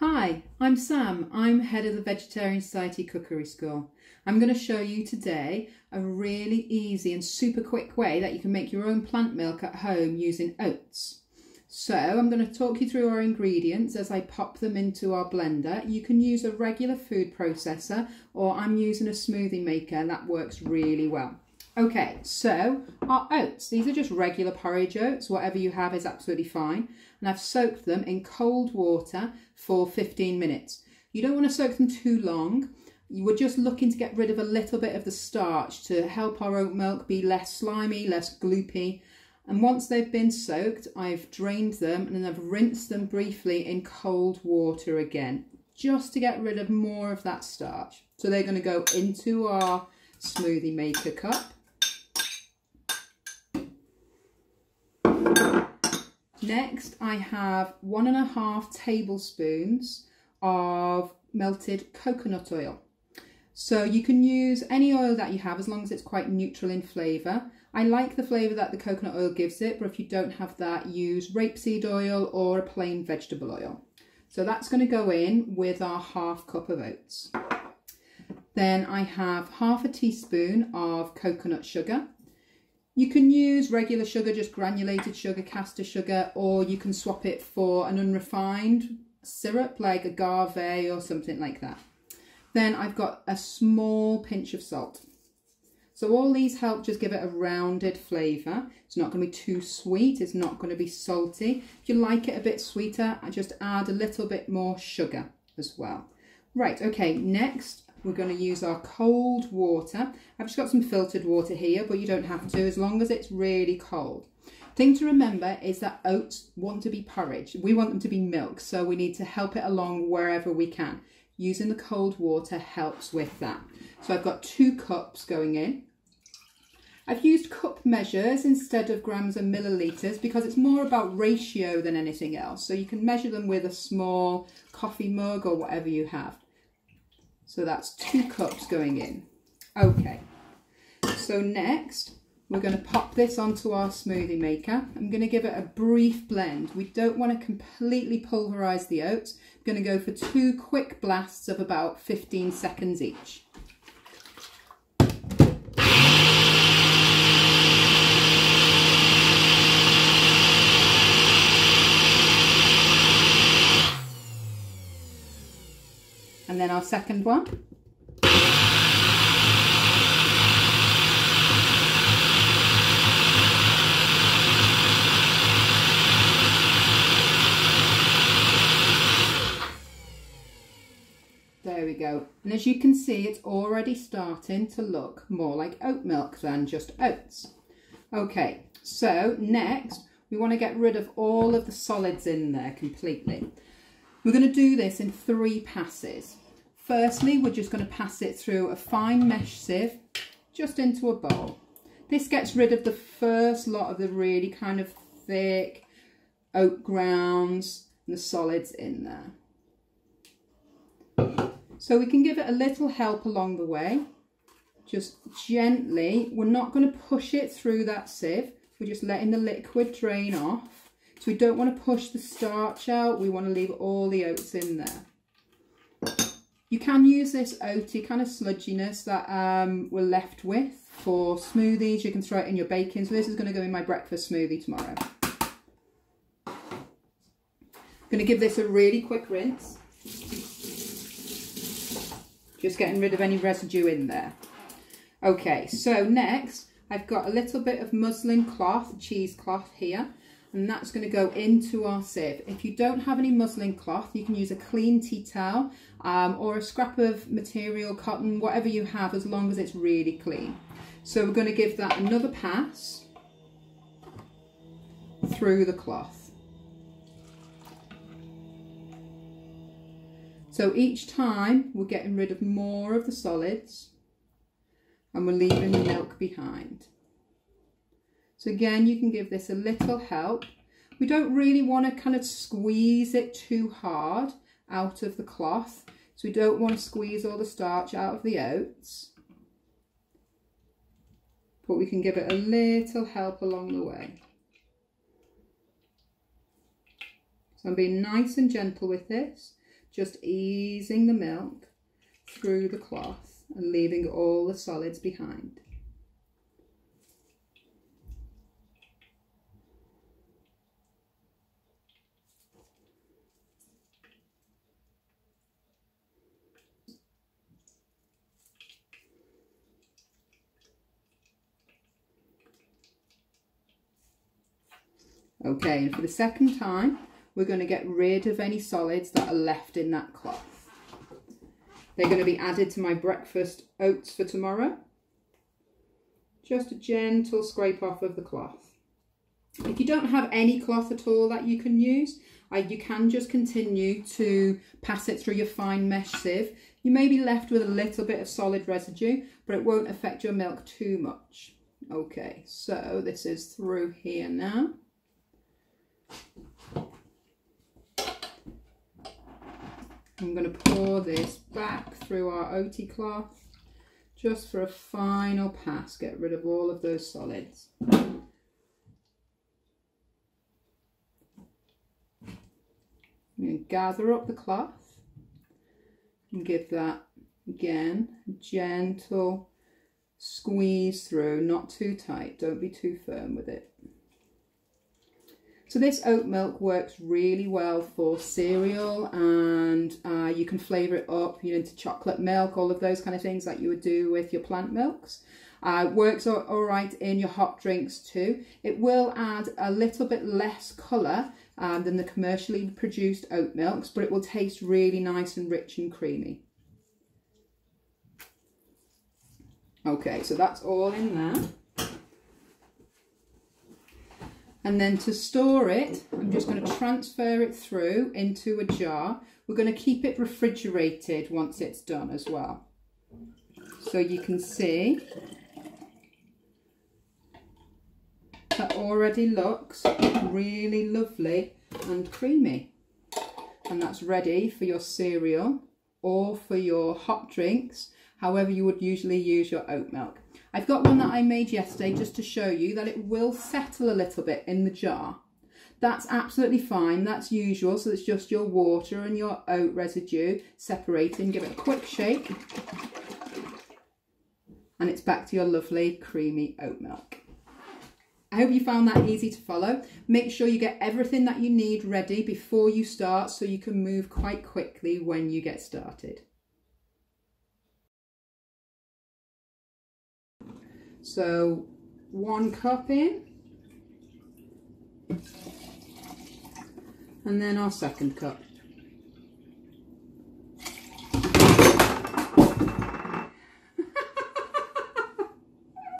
Hi, I'm Sam. I'm head of the Vegetarian Society Cookery School. I'm going to show you today a really easy and super quick way that you can make your own plant milk at home using oats. So I'm going to talk you through our ingredients as I pop them into our blender. You can use a regular food processor or I'm using a smoothie maker that works really well. Okay, so our oats, these are just regular porridge oats, whatever you have is absolutely fine. And I've soaked them in cold water for 15 minutes. You don't want to soak them too long. You were just looking to get rid of a little bit of the starch to help our oat milk be less slimy, less gloopy. And once they've been soaked, I've drained them and then I've rinsed them briefly in cold water again, just to get rid of more of that starch. So they're going to go into our smoothie maker cup. Next, I have one and a half tablespoons of melted coconut oil. So you can use any oil that you have as long as it's quite neutral in flavour. I like the flavour that the coconut oil gives it, but if you don't have that, use rapeseed oil or a plain vegetable oil. So that's going to go in with our half cup of oats. Then I have half a teaspoon of coconut sugar. You can use regular sugar, just granulated sugar, caster sugar, or you can swap it for an unrefined syrup like agave or something like that. Then I've got a small pinch of salt. So all these help just give it a rounded flavour. It's not going to be too sweet. It's not going to be salty. If you like it a bit sweeter, I just add a little bit more sugar as well. Right, okay, next we're going to use our cold water. I've just got some filtered water here, but you don't have to as long as it's really cold. Thing to remember is that oats want to be porridge. We want them to be milk, so we need to help it along wherever we can. Using the cold water helps with that. So I've got two cups going in. I've used cup measures instead of grams and millilitres because it's more about ratio than anything else. So you can measure them with a small coffee mug or whatever you have. So that's two cups going in. Okay, so next we're going to pop this onto our smoothie maker. I'm going to give it a brief blend. We don't want to completely pulverise the oats. I'm going to go for two quick blasts of about 15 seconds each. And then our second one. There we go. And as you can see, it's already starting to look more like oat milk than just oats. Okay, so next we want to get rid of all of the solids in there completely. We're going to do this in three passes. Firstly, we're just going to pass it through a fine mesh sieve just into a bowl. This gets rid of the first lot of the really kind of thick oat grounds and the solids in there. So we can give it a little help along the way. Just gently, we're not going to push it through that sieve. We're just letting the liquid drain off. So we don't want to push the starch out. We want to leave all the oats in there. You can use this oaty kind of sludginess that um, we're left with for smoothies. You can throw it in your baking. So this is going to go in my breakfast smoothie tomorrow. I'm going to give this a really quick rinse. Just getting rid of any residue in there. Okay, so next I've got a little bit of muslin cloth, cheesecloth here and that's going to go into our sieve. If you don't have any muslin cloth, you can use a clean tea towel um, or a scrap of material, cotton, whatever you have, as long as it's really clean. So we're going to give that another pass through the cloth. So each time we're getting rid of more of the solids and we're leaving the milk behind. So again, you can give this a little help. We don't really want to kind of squeeze it too hard out of the cloth. So we don't want to squeeze all the starch out of the oats. But we can give it a little help along the way. So I'm being nice and gentle with this. just easing the milk through the cloth and leaving all the solids behind. Okay, and for the second time, we're going to get rid of any solids that are left in that cloth. They're going to be added to my breakfast oats for tomorrow. Just a gentle scrape off of the cloth. If you don't have any cloth at all that you can use, you can just continue to pass it through your fine mesh sieve. You may be left with a little bit of solid residue, but it won't affect your milk too much. Okay, so this is through here now. I'm going to pour this back through our oaty cloth just for a final pass, get rid of all of those solids. I'm going to gather up the cloth and give that again gentle squeeze through, not too tight, don't be too firm with it. So this oat milk works really well for cereal and uh, you can flavour it up you know, into chocolate milk, all of those kind of things that you would do with your plant milks. Uh, works all, all right in your hot drinks too. It will add a little bit less colour um, than the commercially produced oat milks, but it will taste really nice and rich and creamy. Okay, so that's all in there. And then to store it, I'm just going to transfer it through into a jar. We're going to keep it refrigerated once it's done as well. So you can see that already looks really lovely and creamy. And that's ready for your cereal or for your hot drinks, however you would usually use your oat milk. I've got one that I made yesterday just to show you that it will settle a little bit in the jar. That's absolutely fine, that's usual, so it's just your water and your oat residue separating. Give it a quick shake and it's back to your lovely creamy oat milk. I hope you found that easy to follow. Make sure you get everything that you need ready before you start so you can move quite quickly when you get started. So one cup in. And then our second cup.